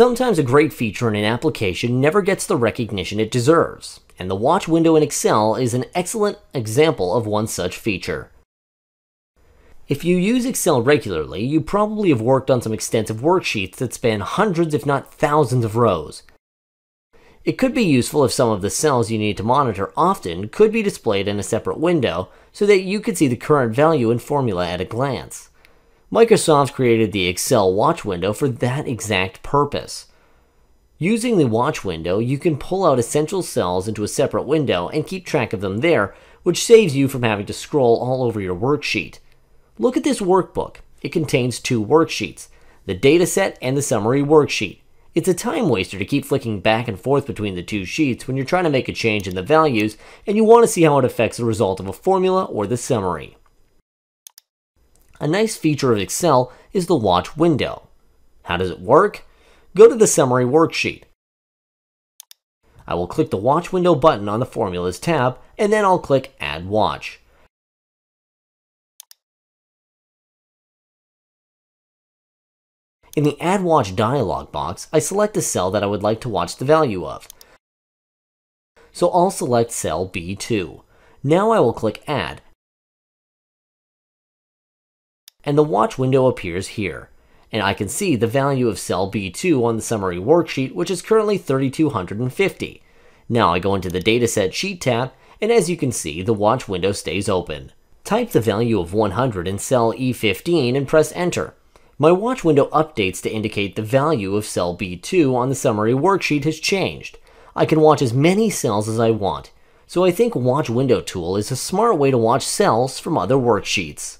Sometimes a great feature in an application never gets the recognition it deserves, and the watch window in Excel is an excellent example of one such feature. If you use Excel regularly, you probably have worked on some extensive worksheets that span hundreds if not thousands of rows. It could be useful if some of the cells you need to monitor often could be displayed in a separate window so that you could see the current value and formula at a glance. Microsoft created the Excel watch window for that exact purpose. Using the watch window, you can pull out essential cells into a separate window and keep track of them there, which saves you from having to scroll all over your worksheet. Look at this workbook. It contains two worksheets, the dataset and the summary worksheet. It's a time waster to keep flicking back and forth between the two sheets when you're trying to make a change in the values and you want to see how it affects the result of a formula or the summary. A nice feature of Excel is the watch window. How does it work? Go to the summary worksheet. I will click the watch window button on the formulas tab and then I'll click add watch. In the Add Watch dialog box, I select a cell that I would like to watch the value of. So I'll select cell B2. Now I will click Add and the watch window appears here. And I can see the value of cell B2 on the summary worksheet, which is currently 3250. Now I go into the dataset sheet tab, and as you can see, the watch window stays open. Type the value of 100 in cell E15 and press enter. My watch window updates to indicate the value of cell B2 on the summary worksheet has changed. I can watch as many cells as I want, so I think Watch Window Tool is a smart way to watch cells from other worksheets.